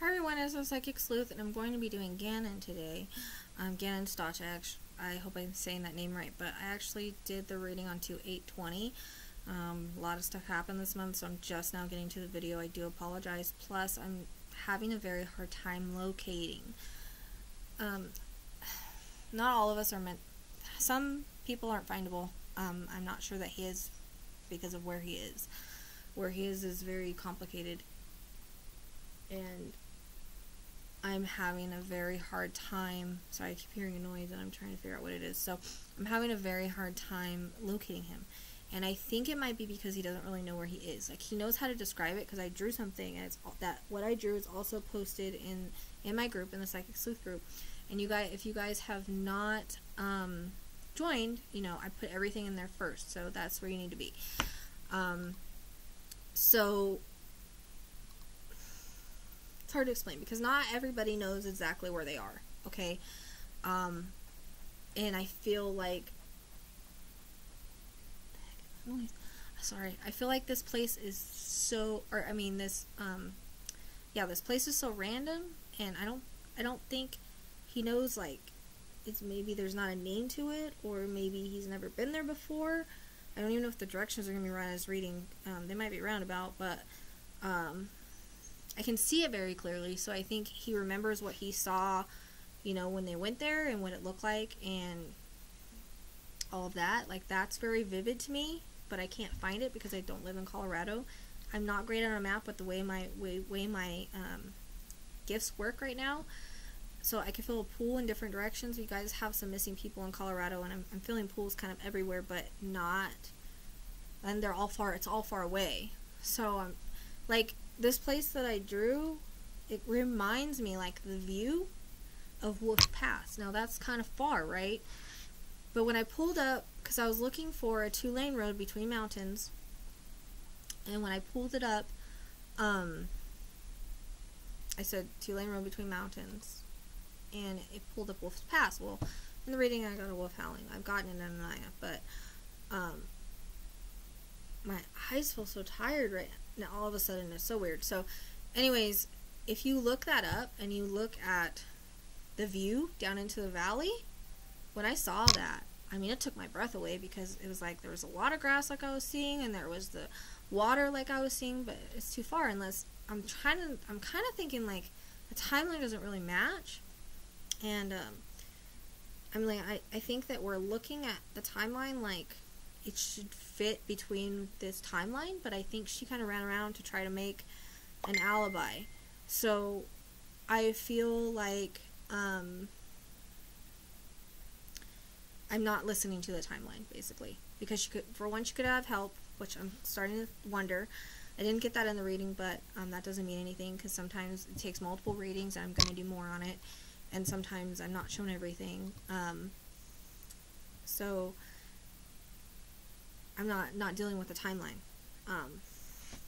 Hi everyone, it's a Psychic Sleuth, and I'm going to be doing Gannon today. Um, Gannon Stochak. I hope I'm saying that name right, but I actually did the reading on 2820. Um, a lot of stuff happened this month, so I'm just now getting to the video. I do apologize. Plus, I'm having a very hard time locating. Um, not all of us are meant. Some people aren't findable. Um, I'm not sure that he is because of where he is. Where he is is very complicated and I'm having a very hard time. Sorry, I keep hearing a noise and I'm trying to figure out what it is. So I'm having a very hard time locating him. And I think it might be because he doesn't really know where he is. Like he knows how to describe it because I drew something and it's that what I drew is also posted in in my group in the Psychic Sleuth group. And you guys, if you guys have not um, joined, you know I put everything in there first, so that's where you need to be. Um, so it's hard to explain because not everybody knows exactly where they are. Okay, um, and I feel like sorry, I feel like this place is so, or I mean this, um, yeah, this place is so random, and I don't, I don't think he knows like it's maybe there's not a name to it, or maybe he's never been there before. I don't even know if the directions are gonna be run as reading. Um, they might be roundabout, but um, I can see it very clearly, so I think he remembers what he saw, you know, when they went there and what it looked like and all of that. Like, that's very vivid to me, but I can't find it because I don't live in Colorado. I'm not great on a map with the way my way, way my um, gifts work right now. So I can feel a pool in different directions. You guys have some missing people in Colorado, and I'm, I'm feeling pools kind of everywhere, but not. And they're all far. It's all far away. So I'm like this place that I drew, it reminds me like the view of Wolf Pass. Now that's kind of far, right? But when I pulled up, because I was looking for a two lane road between mountains, and when I pulled it up, um, I said two lane road between mountains, and it pulled up Wolf's Pass. Well, in the reading, I got a wolf howling. I've gotten it an Anaya, but um, my eyes feel so tired right now all of a sudden it's so weird. So anyways if you look that up and you look at the view down into the valley when i saw that i mean it took my breath away because it was like there was a lot of grass like i was seeing and there was the water like i was seeing but it's too far unless i'm trying to i'm kind of thinking like the timeline doesn't really match. And um i'm like i, I think that we're looking at the timeline like it should fit between this timeline, but I think she kind of ran around to try to make an alibi. So I feel like um, I'm not listening to the timeline, basically. Because she could, for one, she could have help, which I'm starting to wonder. I didn't get that in the reading, but um, that doesn't mean anything because sometimes it takes multiple readings and I'm going to do more on it. And sometimes I'm not shown everything. Um, so I'm not not dealing with the timeline. Um,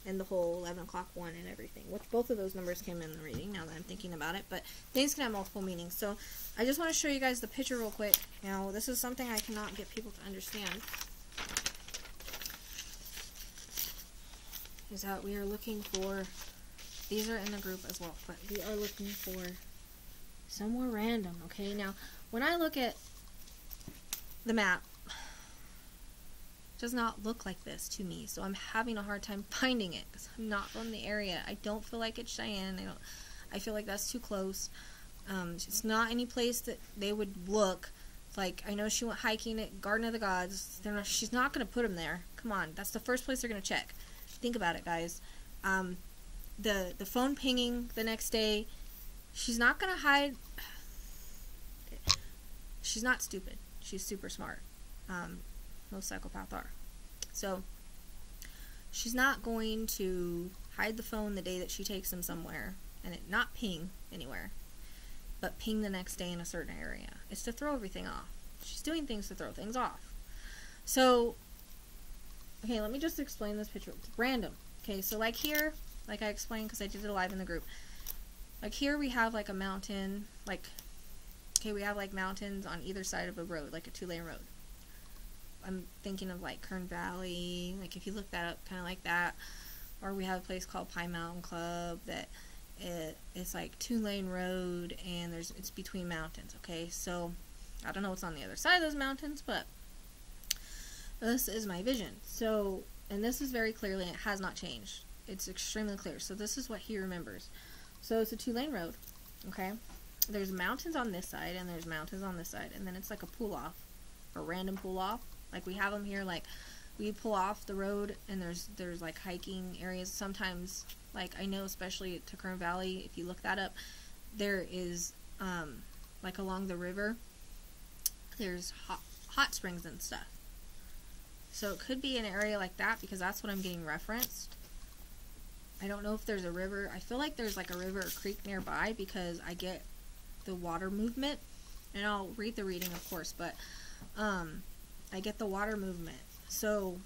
and the whole 11 o'clock one and everything, which both of those numbers came in the reading now that I'm thinking about it, but things can have multiple meanings. So I just want to show you guys the picture real quick. Now, this is something I cannot get people to understand. Is that we are looking for, these are in the group as well, but we are looking for somewhere random, okay? Now, when I look at the map, does not look like this to me. So I'm having a hard time finding it because I'm not from the area. I don't feel like it's Cheyenne. I don't. I feel like that's too close. Um, it's not any place that they would look. Like I know she went hiking at Garden of the Gods. They're not, she's not going to put them there. Come on, that's the first place they're going to check. Think about it, guys. Um, the the phone pinging the next day. She's not going to hide. She's not stupid. She's super smart. Um, most psychopaths are. So she's not going to hide the phone the day that she takes him somewhere and it not ping anywhere, but ping the next day in a certain area. It's to throw everything off. She's doing things to throw things off. So, okay, let me just explain this picture. It's random. Okay, so like here, like I explained because I did it live in the group. Like here we have like a mountain, like, okay, we have like mountains on either side of a road, like a two-lane road. I'm thinking of like Kern Valley, like if you look that up, kind of like that. Or we have a place called Pine Mountain Club that it it's like two lane road and there's it's between mountains okay? So i don't know what's on the other side of those mountains but this is my vision. So and this is very clearly it has not changed. It's extremely clear. So this is what he remembers. So it's a two lane road okay? There's mountains on this side and there's mountains on this side and then it's like a pull off a random pull off like we have them here like we pull off the road and there's there's like hiking areas. Sometimes like I know especially at Kern Valley if you look that up there is um, like along the river there's hot, hot springs and stuff. So it could be an area like that because that's what I'm getting referenced. I don't know if there's a river I feel like there's like a river or creek nearby because I get the water movement. And I'll read the reading of course but um, I get the water movement so,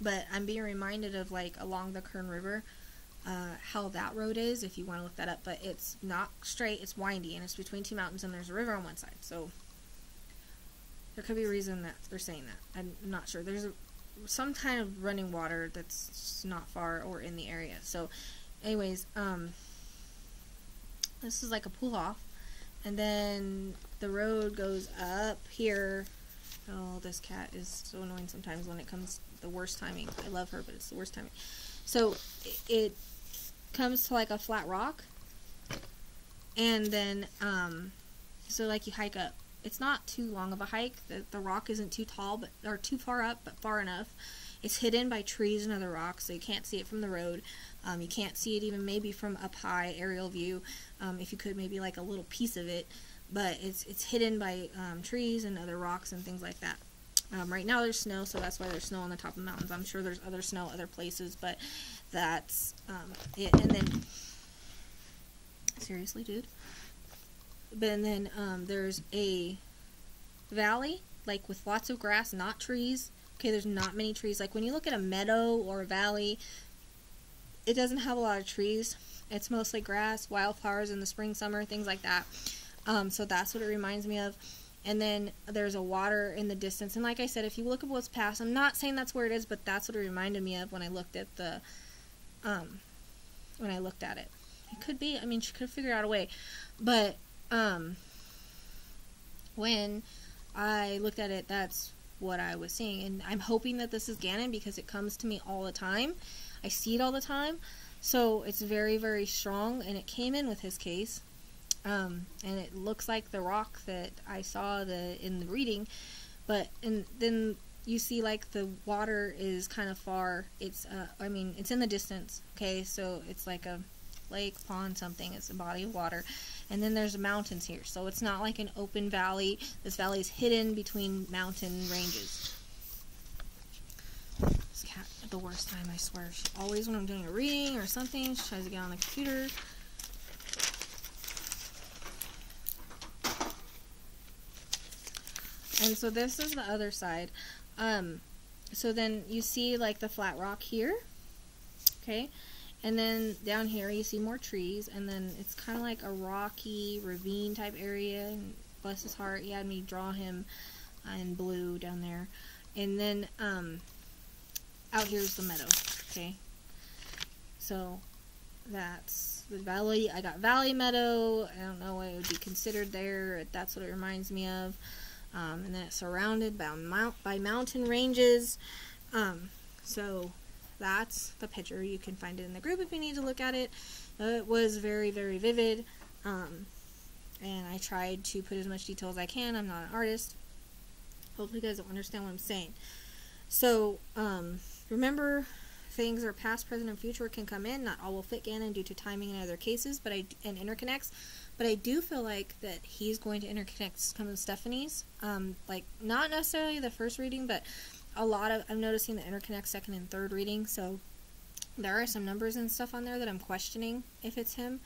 but I'm being reminded of like along the Kern River, uh, how that road is, if you want to look that up. But it's not straight, it's windy, and it's between two mountains, and there's a river on one side. So, there could be a reason that they're saying that. I'm not sure. There's a, some kind of running water that's not far or in the area. So, anyways, um, this is like a pull off, and then the road goes up here Oh, this cat is so annoying sometimes when it comes the worst timing. I love her, but it's the worst timing. So it comes to like a flat rock, and then um, so like you hike up. It's not too long of a hike. The, the rock isn't too tall, but or too far up, but far enough. It's hidden by trees and other rocks, so you can't see it from the road. Um, you can't see it even maybe from up high aerial view. Um, if you could, maybe like a little piece of it but it's it's hidden by um, trees and other rocks and things like that. Um, right now there's snow, so that's why there's snow on the top of the mountains. I'm sure there's other snow other places, but that's um, it. And then, seriously, dude. But and then um, there's a valley, like with lots of grass, not trees. Okay, there's not many trees. Like when you look at a meadow or a valley, it doesn't have a lot of trees. It's mostly grass, wildflowers in the spring, summer, things like that. Um, so that's what it reminds me of. And then there's a water in the distance. And like I said, if you look at what's past, I'm not saying that's where it is, but that's what it reminded me of when I looked at the, um, when I looked at it. It could be. I mean, she could figure out a way, but um, when I looked at it, that's what I was seeing, and I'm hoping that this is Gannon because it comes to me all the time. I see it all the time, so it's very, very strong, and it came in with his case. Um, and it looks like the rock that I saw the in the reading, but and then you see like the water is kind of far. It's uh, I mean it's in the distance. Okay, so it's like a lake, pond, something. It's a body of water, and then there's mountains here. So it's not like an open valley. This valley is hidden between mountain ranges. This cat at the worst time, I swear. She always when I'm doing a reading or something, she tries to get on the computer. And so this is the other side. Um, so then you see like the flat rock here. Okay. And then down here you see more trees. And then it's kind of like a rocky ravine type area. And bless his heart, he had me draw him in blue down there. And then um, out here's the meadow. Okay. So that's the valley. I got valley meadow. I don't know what it would be considered there. That's what it reminds me of um, and then it's surrounded by, mount, by mountain ranges. Um, so that's the picture. You can find it in the group if you need to look at it. It was very, very vivid, um, and I tried to put as much detail as I can. I'm not an artist. Hopefully, you guys don't understand what I'm saying. So, um, remember, things are past, present, and future can come in. Not all will fit Gannon due to timing and other cases, but I and interconnects. But I do feel like that he's going to interconnect some of Stephanie's. Um, like, not necessarily the first reading, but a lot of, I'm noticing the interconnect second and third reading. So there are some numbers and stuff on there that I'm questioning if it's him.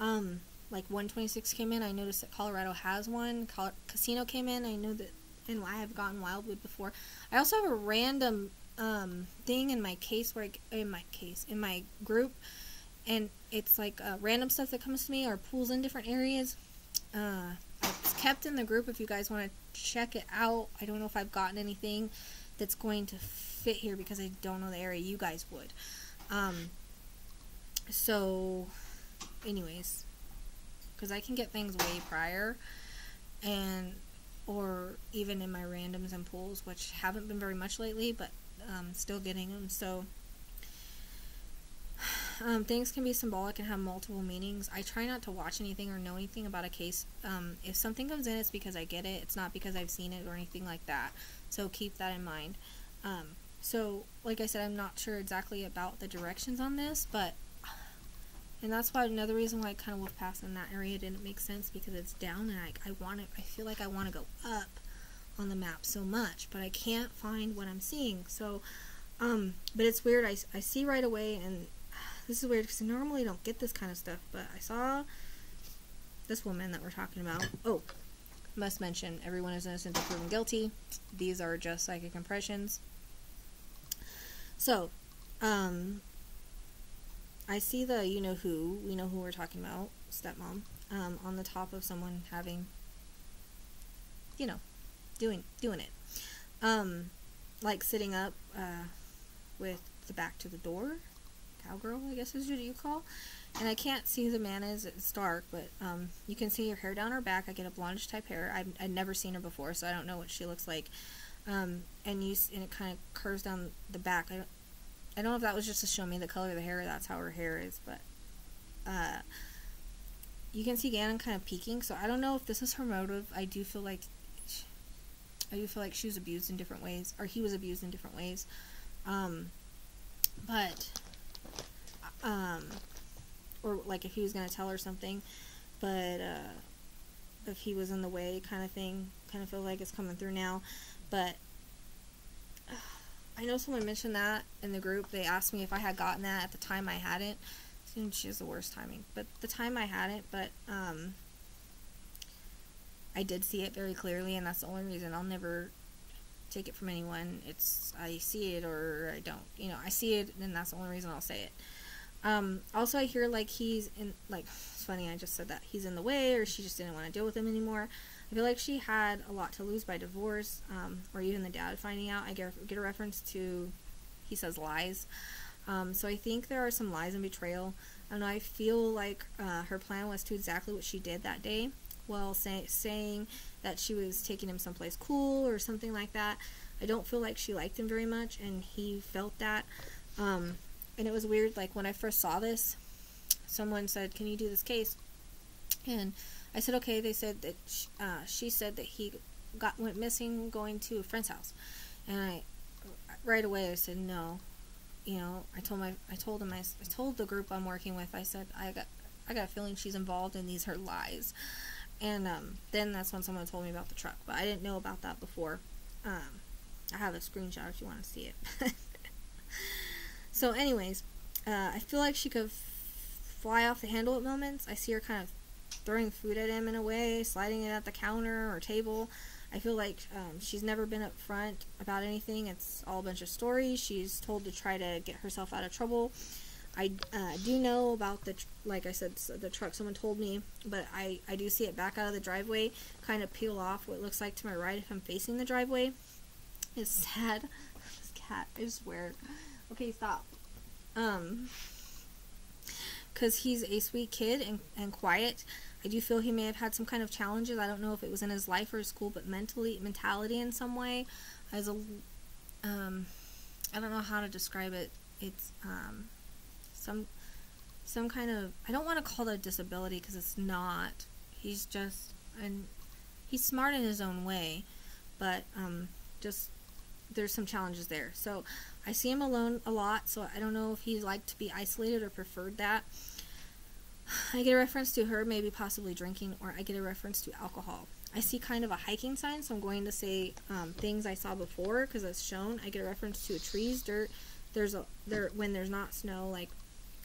Um, like 126 came in. I noticed that Colorado has one. Col- Casino came in. I know that, and I have gotten Wildwood before. I also have a random um, thing in my case where I, in my case in my group and it's like uh, random stuff that comes to me or pulls in different areas. Uh, it's kept in the group if you guys want to check it out. I don't know if I've gotten anything that's going to fit here because I don't know the area you guys would. Um, so, anyways, because I can get things way prior, and or even in my randoms and pulls, which haven't been very much lately, but um, still getting them. So um, things can be symbolic and have multiple meanings. I try not to watch anything or know anything about a case. Um, if something comes in, it's because I get it. It's not because I've seen it or anything like that. So keep that in mind. Um, so, like I said, I'm not sure exactly about the directions on this, but and that's why another reason why I kind of walked past in that area didn't make sense because it's down and I, I want to, I feel like I want to go up on the map so much, but I can't find what I'm seeing. So, um, but it's weird. I, I see right away and this is weird because I normally don't get this kind of stuff, but I saw this woman that we're talking about. Oh, must mention everyone is innocent until proven guilty. These are just psychic impressions. So, um, I see the you know who, we know who we're talking about, stepmom, um, on the top of someone having, you know, doing doing it, um, like sitting up uh, with the back to the door, cowgirl, I guess is what you call. And I can't see who the man is. It's dark, but um, you can see her hair down her back. I get a blondish type hair. I've, I've never seen her before, so I don't know what she looks like. Um, and you and it kind of curves down the back. I don't, I don't know if that was just to show me the color of the hair. That's how her hair is, but uh, you can see Gannon kind of peeking. So I don't know if this is her motive. I do feel like I do feel like she was abused in different ways, or he was abused in different ways. Um, but um, or like if he was gonna tell her something, but uh, if he was in the way, kind of thing. Kind of feel like it's coming through now, but uh, I know someone mentioned that in the group. They asked me if I had gotten that at the time. I hadn't. She has the worst timing, but the time I hadn't. But um, I did see it very clearly, and that's the only reason I'll never take it from anyone. It's I see it or I don't. You know, I see it, and that's the only reason I'll say it. Um, also, I hear like he's in like it's funny. I just said that he's in the way, or she just didn't want to deal with him anymore. I feel like she had a lot to lose by divorce, um, or even the dad finding out. I get get a reference to he says lies. Um, so I think there are some lies and betrayal, and I feel like uh, her plan was to exactly what she did that day. Well, say, saying that she was taking him someplace cool or something like that. I don't feel like she liked him very much, and he felt that. Um, and it was weird. Like when I first saw this, someone said, "Can you do this case?" And I said, "Okay." They said that she, uh, she said that he got went missing going to a friend's house, and I right away I said no. You know, I told my I told him I, I told the group I'm working with. I said I got I got a feeling she's involved in these her lies. And um, then that's when someone told me about the truck, but I didn't know about that before. Um, I have a screenshot if you want to see it. So, anyways, uh, I feel like she could fly off the handle at moments. I see her kind of throwing food at him in a way, sliding it at the counter or table. I feel like um, she's never been upfront about anything. It's all a bunch of stories. She's told to try to get herself out of trouble. I uh, do know about the, like I said, the truck someone told me, but I, I do see it back out of the driveway, kind of peel off what looks like to my right if I'm facing the driveway. It's sad. this cat, I swear. Okay, stop. Um, because he's a sweet kid and, and quiet. I do feel he may have had some kind of challenges. I don't know if it was in his life or his school, but mentally, mentality in some way. As a, um, I don't know how to describe it. It's um, some, some kind of. I don't want to call it a disability because it's not. He's just and he's smart in his own way, but um, just there's some challenges there. So I see him alone a lot, so I don't know if he liked to be isolated or preferred that. I get a reference to her maybe possibly drinking, or I get a reference to alcohol. I see kind of a hiking sign, so I'm going to say um, things I saw before because it's shown. I get a reference to trees, dirt. There's a there when there's not snow, like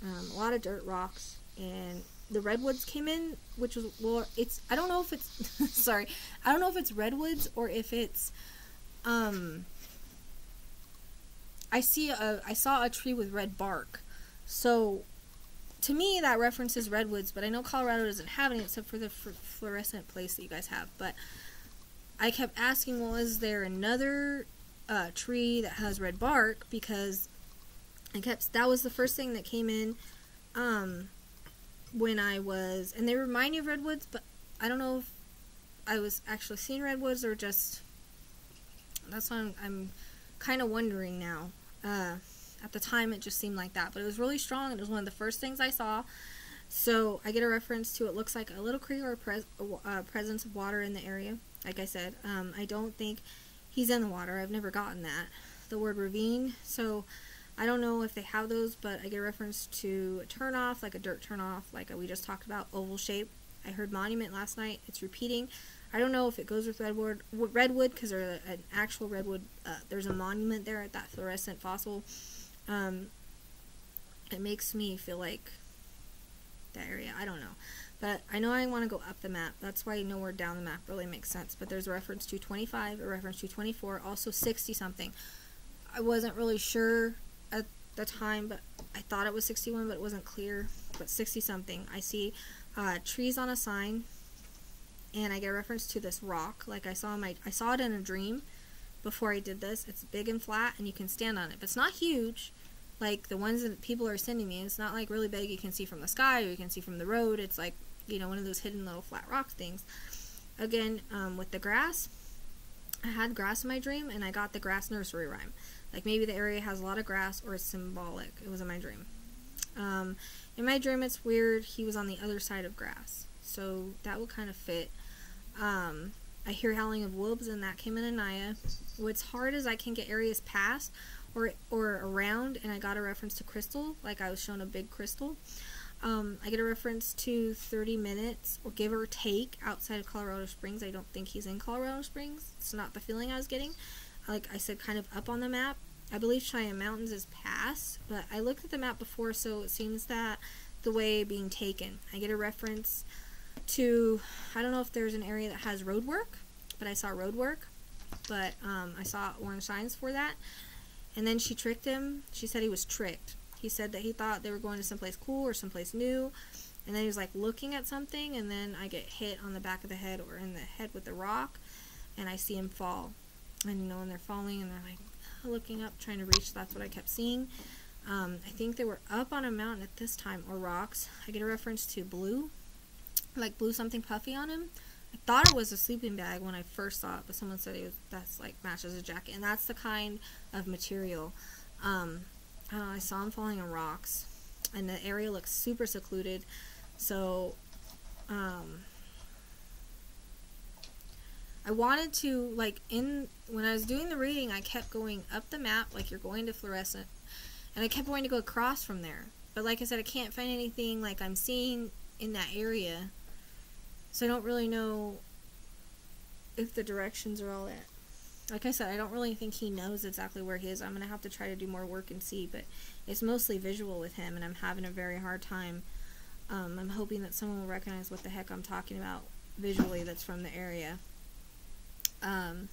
um, a lot of dirt, rocks, and the redwoods came in, which was well, it's I don't know if it's sorry, I don't know if it's redwoods or if it's um I see a I saw a tree with red bark. So to me that references redwoods, but I know Colorado doesn't have any except for the Florissant place that you guys have. But I kept asking, well, is there another uh, tree that has red bark? Because I kept that was the first thing that came in. Um, when I was, and they remind me of redwoods, but I don't know if I was actually seeing redwoods or just. That's why I'm, I'm kind of wondering now. Uh, at the time, it just seemed like that, but it was really strong. It was one of the first things I saw. So I get a reference to it looks like a little creek or a pres- uh, presence of water in the area. Like I said, um, I don't think he's in the water. I've never gotten that. The word ravine. So I don't know if they have those, but I get a reference to a turnoff, like a dirt turnoff, like we just talked about, oval shape. I heard monument last night. It's repeating. I don't know if it goes with redwood, redwood because there's an actual redwood. Uh, there's a monument there at that Florissant fossil. Um, it makes me feel like that area. I don't know. But I know I want to go up the map. That's why nowhere down the map really makes sense. But there's a reference to 25, a reference to 24, also 60 something. I wasn't really sure at the time, but I thought it was 61, but it wasn't clear. But 60 something. I see uh, trees on a sign, and I get a reference to this rock. Like I saw my, I saw it in a dream before I did this. It's big and flat, and you can stand on it. But it's not huge like the ones that people are sending me. It's not like really big you can see from the sky or you can see from the road. It's like, you know, one of those hidden little flat rock things. Again, um, with the grass, I had grass in my dream and I got the grass nursery rhyme. Like maybe the area has a lot of grass or it's symbolic. It was in my dream. Um, in my dream, it's weird. He was on the other side of grass. So that would kind of fit. Um, I hear howling of wolves, and that came in Anaya. What's hard is I can get areas past or or around, and I got a reference to crystal, like I was shown a big crystal. Um, I get a reference to 30 minutes, or give or take, outside of Colorado Springs. I don't think he's in Colorado Springs. It's not the feeling I was getting. Like I said, kind of up on the map. I believe Cheyenne Mountains is past, but I looked at the map before, so it seems that the way being taken. I get a reference to, I don't know if there's an area that has road work, but I saw road work, but um, I saw orange signs for that. And then she tricked him. She said he was tricked. He said that he thought they were going to someplace cool or someplace new. And then he was like looking at something, and then I get hit on the back of the head or in the head with a rock, and I see him fall. And you know, when they're falling and they're like looking up, trying to reach, that's what I kept seeing. Um, I think they were up on a mountain at this time, or rocks. I get a reference to blue, like blew something puffy on him. I thought it was a sleeping bag when I first saw it, but someone said it was that's like matches a jacket, and that's the kind of material. Um, I, I saw him falling on rocks, and the area looks super secluded. So, um, I wanted to like in when I was doing the reading, I kept going up the map like you're going to Florissant, and I kept wanting to go across from there. But like I said, I can't find anything like I'm seeing in that area so I don't really know if the directions are all that. Like I said, I don't really think he knows exactly where he is. I'm going to have to try to do more work and see, but it's mostly visual with him, and I'm having a very hard time. Um, I'm hoping that someone will recognize what the heck I'm talking about visually that's from the area. Um,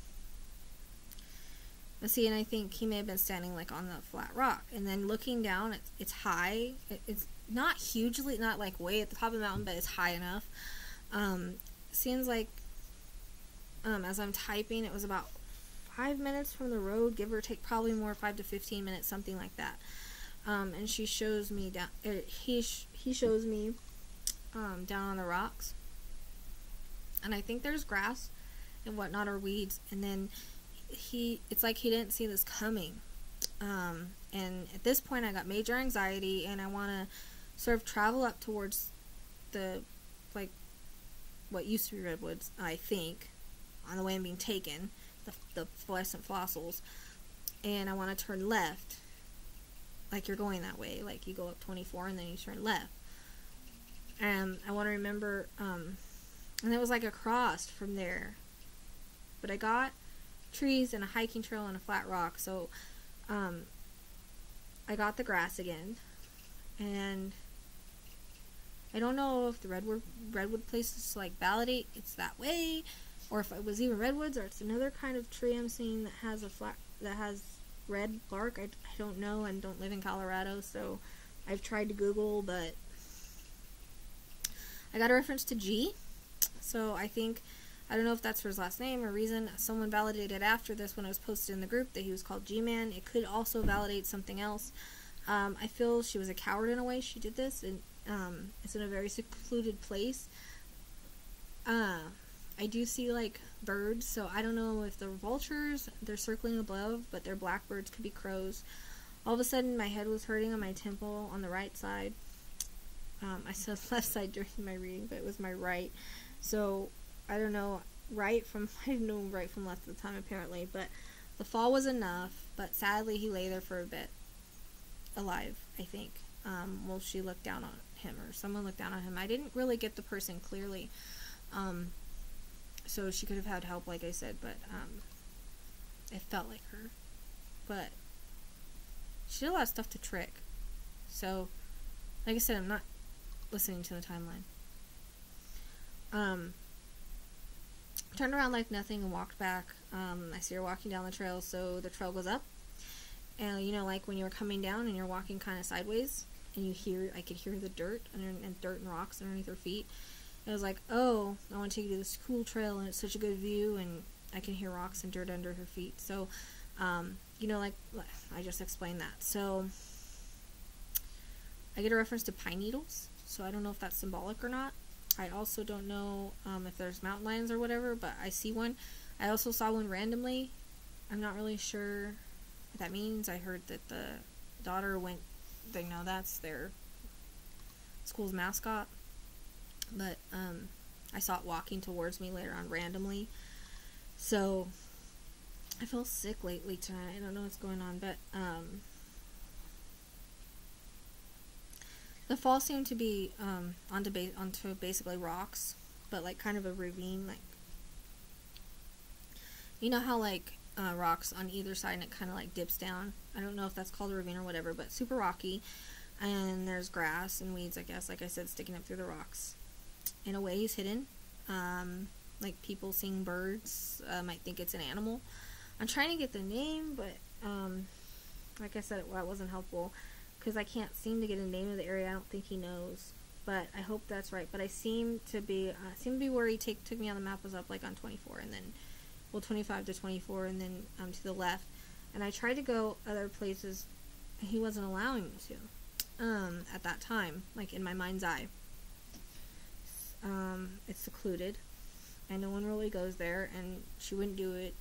let's see, and I think he may have been standing like on the flat rock, and then looking down, it's, it's high. It, it's not hugely, not like way at the top of the mountain, but it's high enough. Um, seems like um, as I'm typing, it was about five minutes from the road, give or take, probably more, five to fifteen minutes, something like that. Um, and she shows me down. Er, he sh- he shows me um, down on the rocks, and I think there's grass and whatnot or weeds. And then he, it's like he didn't see this coming. Um, and at this point, I got major anxiety, and I want to sort of travel up towards the what used to be redwoods, I think, on the way I'm being taken, the, the Florissant fossils, and I want to turn left, like you're going that way, like you go up 24 and then you turn left. And I want to remember, um, and it was like across from there. But I got trees and a hiking trail and a flat rock, so um, I got the grass again, and I don't know if the redwood redwood places like validate it's that way, or if it was even redwoods or it's another kind of tree I'm seeing that has a flat that has red bark. I, I don't know and don't live in Colorado, so I've tried to Google, but I got a reference to G. So I think I don't know if that's for his last name or reason. Someone validated after this when it was posted in the group that he was called G Man. It could also validate something else. Um, I feel she was a coward in a way. She did this, and Um, it's in a very secluded place. Uh, I do see like birds, so I don't know if they're vultures, they're circling above, but they're blackbirds, could be crows. All of a sudden, my head was hurting on my temple on the right side. Um, I said left side during my reading, but it was my right. So I don't know right from I didn't know right from left at the time apparently, but the fall was enough. But sadly, he lay there for a bit, alive. I think. Um, well, she looked down on him, or someone looked down on him. I didn't really get the person clearly. Um, so she could have had help, like I said, but um, it felt like her. But she did a lot of stuff to trick. So, like I said, I'm not listening to the timeline. Um, turned around like nothing and walked back. Um, I see her walking down the trail, so the trail goes up. And you know, like when you were coming down and you're walking kind of sideways, and you hear, I could hear the dirt under, and dirt and rocks underneath her feet. And I was like, oh, I want to take you to this cool trail, and it's such a good view, and I can hear rocks and dirt under her feet. So, um, you know, like I just explained that. So, I get a reference to pine needles. So I don't know if that's symbolic or not. I also don't know um, if there's mountain lions or whatever, but I see one. I also saw one randomly. I'm not really sure what that means. I heard that the daughter went, they know that's their school's mascot. But um, I saw it walking towards me later on randomly. So I feel sick lately tonight. I don't know what's going on, but um, the fall seemed to be um, onto ba- onto basically rocks, but like kind of a ravine, like you know how like uh, rocks on either side and it kind of like dips down. I don't know if that's called a ravine or whatever, but super rocky. And there's grass and weeds, I guess, like I said, sticking up through the rocks. In a way, he's hidden. Um, like people seeing birds uh, might think it's an animal. I'm trying to get the name, but um, like I said, it, well, wasn't helpful because I can't seem to get a name of the area. I don't think he knows, but I hope that's right. But I seem to be uh, seem to be where he take, took me on the map was up like on 24, and then well 25 to 24, and then um, to the left. And I tried to go other places. He wasn't allowing me to um, at that time, like in my mind's eye. Um, it's secluded, and no one really goes there, and she wouldn't do it.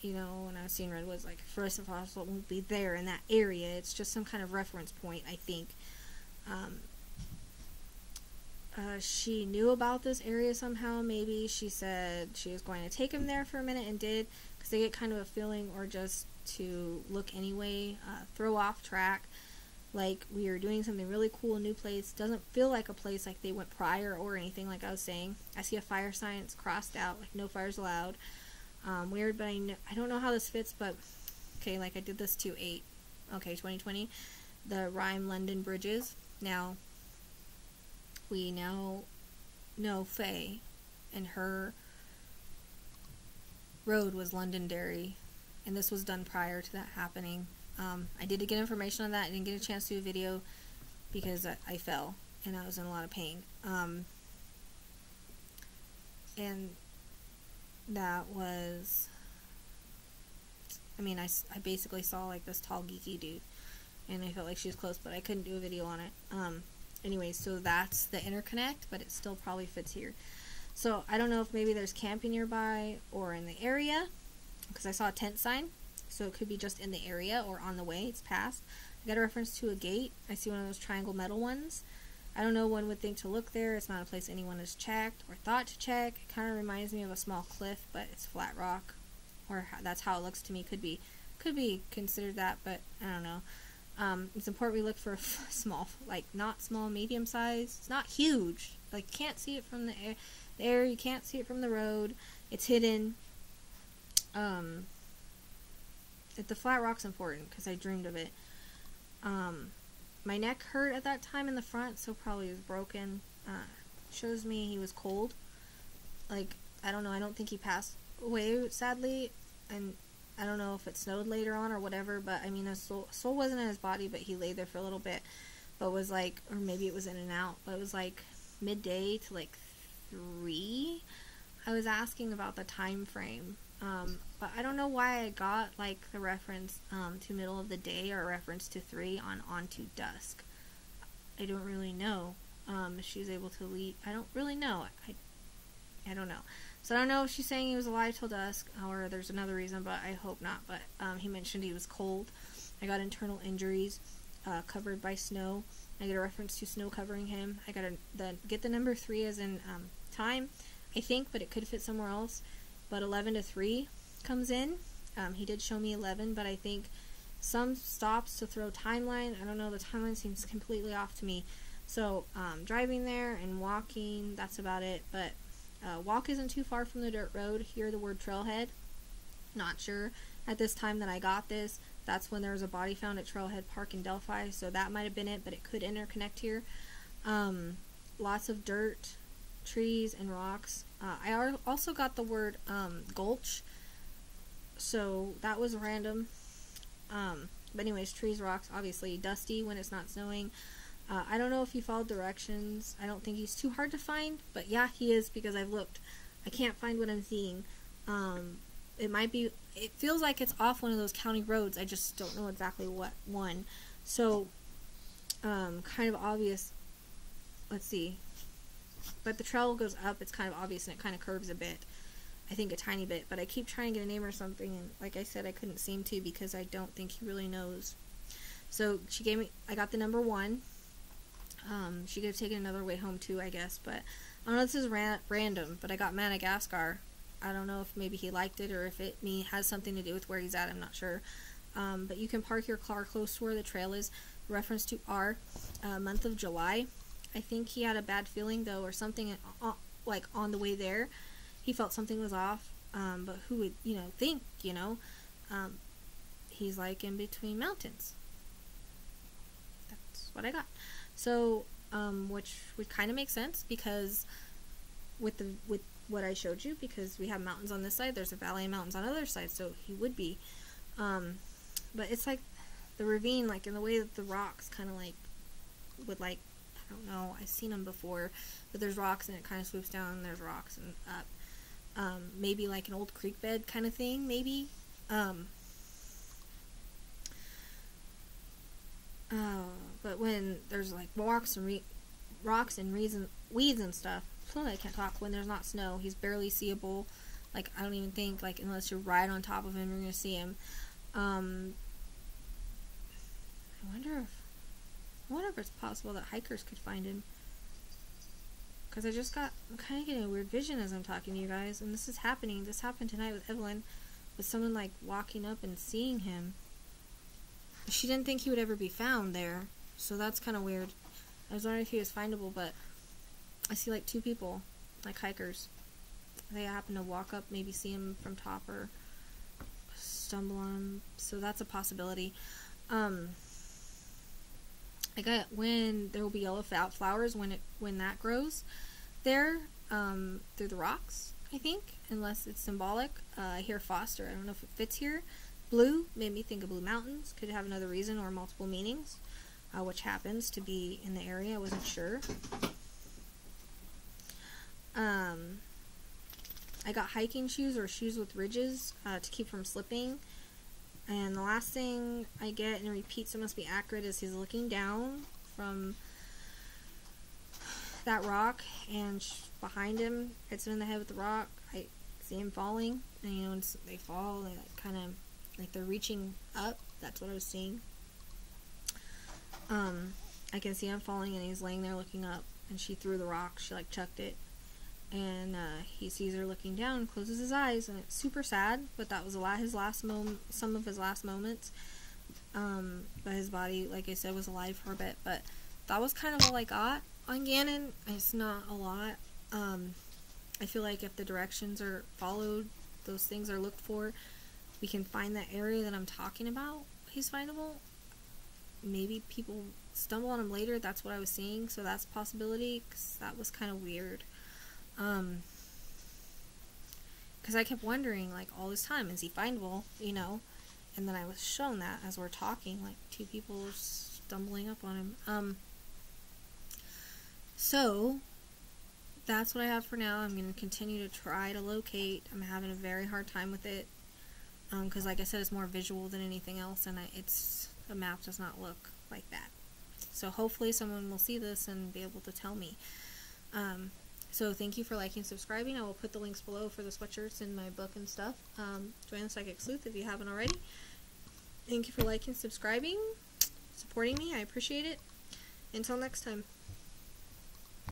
You know, when I was seeing Redwoods, like first of all, Fossil won't be there in that area. It's just some kind of reference point, I think. She knew about this area somehow. Maybe she said she was going to take him there for a minute and did, because they get kind of a feeling, or just to look anyway, uh, throw off track like we are doing something really cool, new place. Doesn't feel like a place like they went prior or anything. Like I was saying, I see a fire sign. It's crossed out, like no fires allowed. Um, weird, but I know, I don't know how this fits. But okay, like I did this to eight. Okay, 2020, the Rhyme London bridges. Now we now know Faye, and her road was Londonderry, and this was done prior to that happening. Um, I did get information on that. I didn't get a chance to do a video because I, I fell and I was in a lot of pain. Um, and that was, I mean, I, I basically saw like this tall geeky dude and I felt like she was close, but I couldn't do a video on it. Um, anyway, so that's the interconnect, but it still probably fits here. So I don't know if maybe there's camping nearby or in the area because I saw a tent sign so it could be just in the area or on the way it's past. I got a reference to a gate. I see one of those triangle metal ones. I don't know one would think to look there. It's not a place anyone has checked or thought to check. It kind of reminds me of a small cliff, but it's flat rock, or that's how it looks to me. Could be, could be considered that, but I don't know. Um, it's important we look for small, like not small, medium size. It's not huge. Like can't see it from the air. The air you can't see it from the road. It's hidden. Um, the flat rock's important because I dreamed of it. Um, my neck hurt at that time in the front, so probably was broken. Uh, shows me he was cold. Like I don't know. I don't think he passed away sadly, and I don't know if it snowed later on or whatever. But I mean, his soul, soul wasn't in his body, but he lay there for a little bit. But was like, or maybe it was in and out. But it was like midday to like three. I was asking about the time frame um, but I don't know why I got like the reference um, to middle of the day or reference to three on onto dusk. I don't really know. Um, was able to lead. I don't really know. I, I don't know. So I don't know if she's saying he was alive till dusk, or there's another reason, but I hope not. But um, he mentioned he was cold. I got internal injuries, uh, covered by snow. I get a reference to snow covering him. I got a, the get the number three as in um, time, I think, but it could fit somewhere else. But 11 to 3 comes in. Um, he did show me 11, but I think some stops to throw timeline. I don't know, the timeline seems completely off to me. So, um, driving there and walking, that's about it. But uh, walk isn't too far from the dirt road. Hear the word trailhead. Not sure. At this time that I got this, that's when there was a body found at Trailhead Park in Delphi, so that might have been it, but it could interconnect here. Um, lots of dirt, trees, and rocks. Uh, I also got the word um, gulch, so that was random. Um, but anyways, trees, rocks, obviously dusty when it's not snowing. Uh, I don't know if he followed directions. I don't think he's too hard to find, but yeah, he is because I've looked. I can't find what I'm seeing. Um, it might be. It feels like it's off one of those county roads. I just don't know exactly what one. So, um, kind of obvious. Let's see. But the trail goes up. It's kind of obvious, and it kind of curves a bit. I think a tiny bit, but I keep trying to get a name or something, and like I said, I couldn't seem to because I don't think he really knows. So she gave me, I got the number one. Um, she could have taken another way home too, I guess, but I don't know. This is ran- random, but I got Madagascar. I don't know if maybe he liked it or if it me has something to do with where he's at. I'm not sure. Um, but you can park your car close to where the trail is. Reference to our uh, month of July. I think he had a bad feeling though, or something uh, like on the way there he felt something was off. Um, but who would, you know, think, you know? Um, he's like in between mountains. That's what I got. So, um, which would kind of make sense because with the with what I showed you, because we have mountains on this side, there's a valley and mountains on the other side, so he would be. Um, but it's like the ravine, like in the way that the rocks kind of like would like I don't know. I've seen them before, but there's rocks and it kind of swoops down. and There's rocks and up um, maybe like an old creek bed kind of thing, maybe. Um, uh, but when there's like rocks and rocks and reason weeds and stuff, I can't talk. When there's not snow, he's barely seeable. Like I don't even think like unless you're right on top of him, you're gonna see him. Um, I wonder if I wonder if it's possible that hikers could find him. Because I just got, I'm kind of getting a weird vision as I'm talking to you guys. And this is happening. This happened tonight with Evelyn. With someone like walking up and seeing him. She didn't think he would ever be found there. So that's kind of weird. I was wondering if he was findable, but I see like two people, like hikers. They happen to walk up, maybe see him from top or stumble on him. So that's a possibility. Um, I got when there will be yellow flowers when it when that grows there um, through the rocks. I think unless it's symbolic. Uh, hear Foster. I don't know if it fits here. Blue made me think of Blue Mountains. Could have another reason or multiple meanings, uh, which happens to be in the area. I wasn't sure. Um, I got hiking shoes or shoes with ridges uh, to keep from slipping. And the last thing I get and repeat, so must be accurate, is he's looking down from that rock, and behind him, hits him in the head with the rock. I see him falling, and you know, they fall, they like, kind of like they're reaching up. That's what I was seeing. Um, I can see him falling, and he's laying there looking up, and she threw the rock. She like chucked it, and uh, he sees her looking down, closes his eyes, and it's super sad. But that was a lot his last moment, some of his last moments. Um, but his body, like I said, was alive for a bit. But that was kind of all I got on Gannon. It's not a lot. Um, I feel like if the directions are followed, those things are looked for, we can find that area that I'm talking about. He's findable. Maybe people stumble on him later. That's what I was seeing, so that's possibility. Cause that was kind of weird. Um, because I kept wondering, like, all this time, is he findable, you know? And then I was shown that as we're talking, like, two people stumbling up on him. Um, so, that's what I have for now. I'm going to continue to try to locate. I'm having a very hard time with it. Because, um, like I said, it's more visual than anything else, and I, it's, the map does not look like that. So hopefully someone will see this and be able to tell me. Um, so thank you for liking subscribing. I will put the links below for the sweatshirts in my book and stuff. Um, join the Psychic Sleuth if you haven't already. Thank you for liking, subscribing, supporting me. I appreciate it. Until next time.